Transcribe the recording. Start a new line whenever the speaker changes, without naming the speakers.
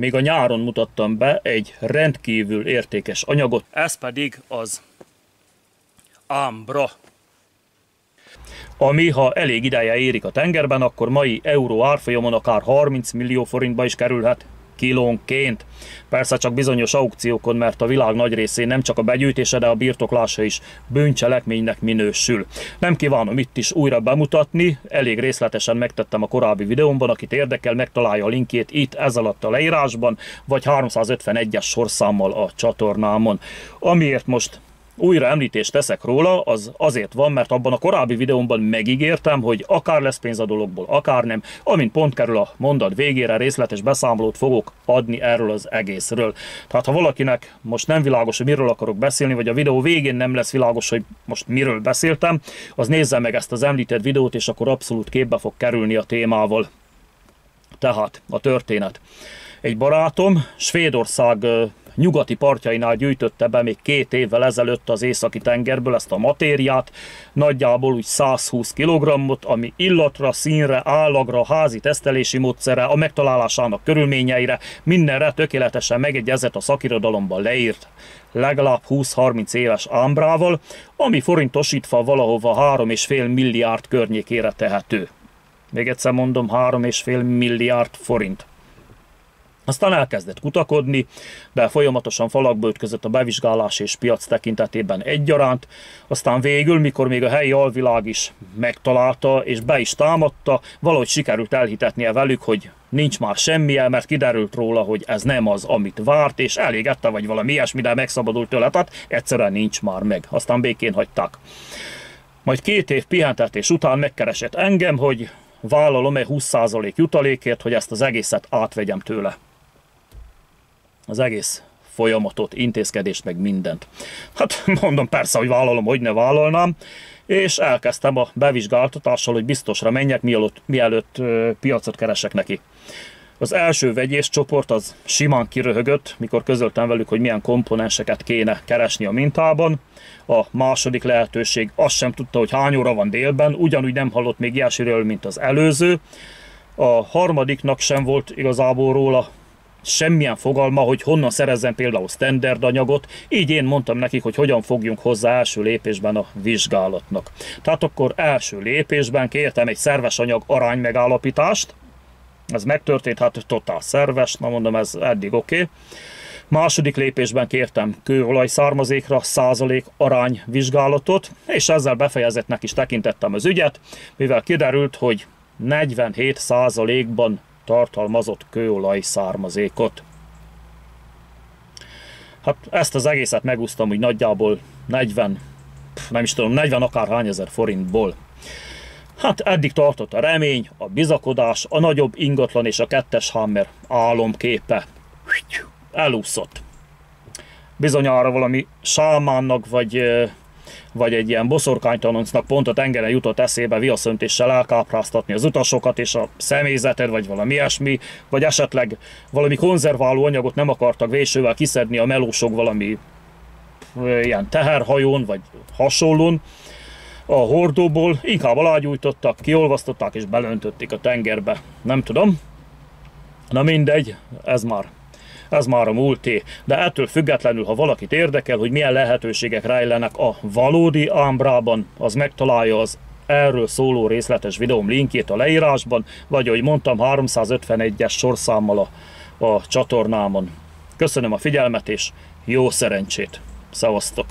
még a nyáron mutattam be egy rendkívül értékes anyagot, ez pedig az Ambra. Ami, ha elég ideje érik a tengerben, akkor mai euró árfolyamon akár 30 millió forintba is kerülhet kilónként. Persze csak bizonyos aukciókon, mert a világ nagy részén nem csak a begyűjtése, de a birtoklása is bűncselekménynek minősül. Nem kívánom itt is újra bemutatni, elég részletesen megtettem a korábbi videómban, akit érdekel, megtalálja a linkjét itt ez alatt a leírásban, vagy 351-es sorszámmal a csatornámon. Amiért most újra említést teszek róla, az azért van, mert abban a korábbi videómban megígértem, hogy akár lesz pénz a dologból, akár nem, amint pont kerül a mondat végére, részletes beszámolót fogok adni erről az egészről. Tehát ha valakinek most nem világos, hogy miről akarok beszélni, vagy a videó végén nem lesz világos, hogy most miről beszéltem, az nézze meg ezt az említett videót, és akkor abszolút képbe fog kerülni a témával. Tehát a történet. Egy barátom Svédország nyugati partjainál gyűjtötte be még két évvel ezelőtt az északi tengerből ezt a matériát, nagyjából úgy 120 kg ami illatra, színre, állagra, házi tesztelési módszere, a megtalálásának körülményeire, mindenre tökéletesen megegyezett a szakirodalomban leírt legalább 20-30 éves ámbrával, ami forintosítva valahova 3,5 milliárd környékére tehető. Még egyszer mondom, 3,5 milliárd forint. Aztán elkezdett kutakodni, de folyamatosan falakba ütközött a bevizsgálás és piac tekintetében egyaránt, aztán végül, mikor még a helyi alvilág is megtalálta és be is támadta, valahogy sikerült elhitetnie velük, hogy nincs már semmije, mert kiderült róla, hogy ez nem az, amit várt, és elégette, vagy valami ilyesmi, de megszabadult tőle, tehát egyszerűen nincs már meg. Aztán békén hagyták. Majd két év pihentetés után megkeresett engem, hogy vállalom-e 20% jutalékért, hogy ezt az egészet átvegyem tőle az egész folyamatot, intézkedést, meg mindent. Hát mondom, persze, hogy vállalom, hogy ne vállalnám, és elkezdtem a bevizsgáltatással, hogy biztosra menjek, mielőtt, mielőtt piacot keresek neki. Az első vegyés csoport az simán kiröhögött, mikor közöltem velük, hogy milyen komponenseket kéne keresni a mintában. A második lehetőség azt sem tudta, hogy hány óra van délben, ugyanúgy nem hallott még ilyesmiről, mint az előző. A harmadiknak sem volt igazából róla semmilyen fogalma, hogy honnan szerezzen például standard anyagot, így én mondtam nekik, hogy hogyan fogjunk hozzá első lépésben a vizsgálatnak. Tehát akkor első lépésben kértem egy szerves anyag arány megállapítást, ez megtörtént, hát totál szerves, na mondom, ez eddig oké. Okay. Második lépésben kértem kőolaj származékra százalék arány vizsgálatot, és ezzel befejezetnek is tekintettem az ügyet, mivel kiderült, hogy 47 százalékban tartalmazott kőolaj származékot. Hát ezt az egészet megúsztam, hogy nagyjából 40, nem is tudom, 40 akárhány ezer forintból. Hát eddig tartott a remény, a bizakodás, a nagyobb ingatlan és a kettes hammer álomképe. Elúszott. Bizonyára valami sámánnak vagy vagy egy ilyen boszorkánytanoncnak pont a tengeren jutott eszébe viaszöntéssel elkápráztatni az utasokat és a személyzeted, vagy valami ilyesmi, vagy esetleg valami konzerváló anyagot nem akartak vésővel kiszedni a melósok valami ilyen teherhajón, vagy hasonlón, a hordóból inkább alágyújtottak, kiolvasztották és belöntötték a tengerbe. Nem tudom. Na mindegy, ez már ez már a múlté. De ettől függetlenül, ha valakit érdekel, hogy milyen lehetőségek rejlenek a valódi ámbrában, az megtalálja az erről szóló részletes videóm linkjét a leírásban, vagy ahogy mondtam, 351-es sorszámmal a, a csatornámon. Köszönöm a figyelmet, és jó szerencsét! Szevasztok!